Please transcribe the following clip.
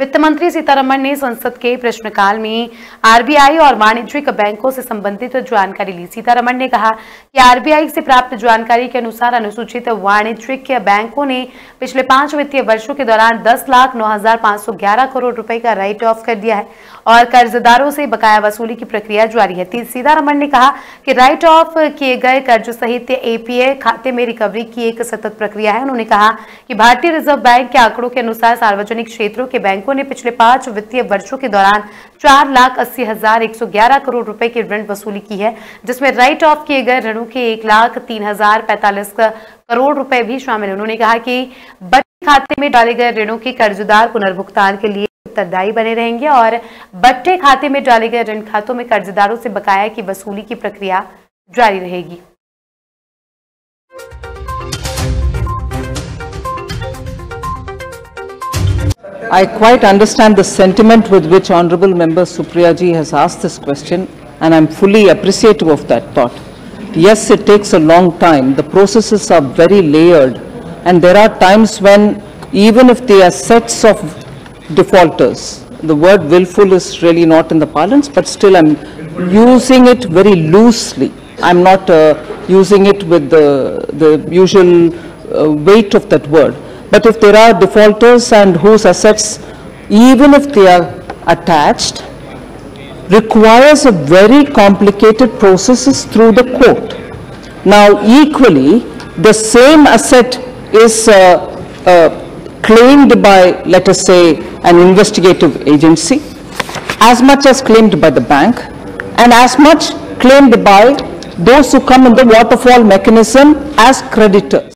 वित्त मंत्री सीतारमण ने संसद के प्रश्नकाल में आरबीआई और वाणिज्यिक बैंकों से संबंधित जानकारी ली। सीतारमण ने कहा कि आरबीआई से प्राप्त जानकारी के अनुसार अनुसूचित वाणिज्यिक बैंकों ने पिछले पाँच वित्तीय वर्षों के दौरान दस लाख नौ हज़ार पाँच सौ ग्यारह करोड़ रुपए का राइट ऑफ़ कर दिया है और कर्जदारों से बकाया वसूली की प्रक्रिया जारी है। सीतारमण ने कहा कि राइट ऑफ़ किए गए कर्ज सहित एपीए खाते में रिकवरी की एक सतत प्रक्रिया है। उन्होंने कहा कि भारतीय रिज़र्व बैंक के आंकड़ों के अनुसार सार्वजनिक क्षेत्रों के बैंकों बैंकों ने पिछले पाँच वित्तीय वर्षों के दौरान चार लाख अस्सी हज़ार एक सौ ग्यारह करोड़ रुपए की ऋण वसूली की है, जिसमें राइट ऑफ़ किए गए ऋणों के एक लाख तीन हज़ार पैंतालीस करोड़ रुपए भी शामिल उन्होंने कहा कि बट्टे खाते में डाले गए ऋणों के कर्जदार पुनर्भुगतान के लिए उत्तरदायी बने रहेंगे और बट्टे खाते में डाले गए ऋण खातों में कर्जदारों से बकाया की वसूली की प्रक्रिया जारी रहेगी। I quite understand the sentiment with which Honorable Member Supriya ji has asked this question and I'm fully appreciative of that thought. Yes, it takes a long time. The processes are very layered and there are times when even if they are sets of defaulters, the word willful is really not in the parlance, but still I'm using it very loosely. I'm not uh, using it with the, the usual uh, weight of that word. But if there are defaulters and whose assets, even if they are attached, requires a very complicated processes through the court. Now equally, the same asset is uh, uh, claimed by, let us say, an investigative agency, as much as claimed by the bank, and as much claimed by those who come in the waterfall mechanism as creditors.